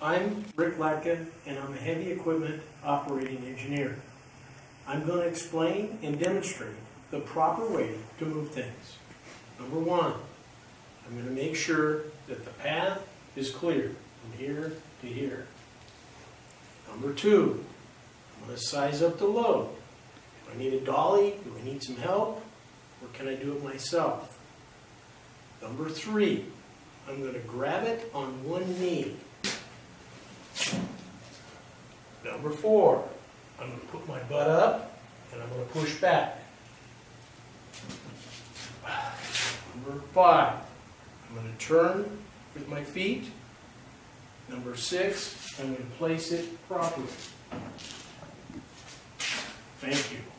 I'm Rick Latka, and I'm a heavy equipment operating engineer. I'm going to explain and demonstrate the proper way to move things. Number one, I'm going to make sure that the path is clear from here to here. Number two, I'm going to size up the load. Do I need a dolly? Do I need some help? Or can I do it myself? Number three, I'm going to grab it on one knee. Number four, I'm going to put my butt up and I'm going to push back. Number five, I'm going to turn with my feet. Number six, I'm going to place it properly. Thank you.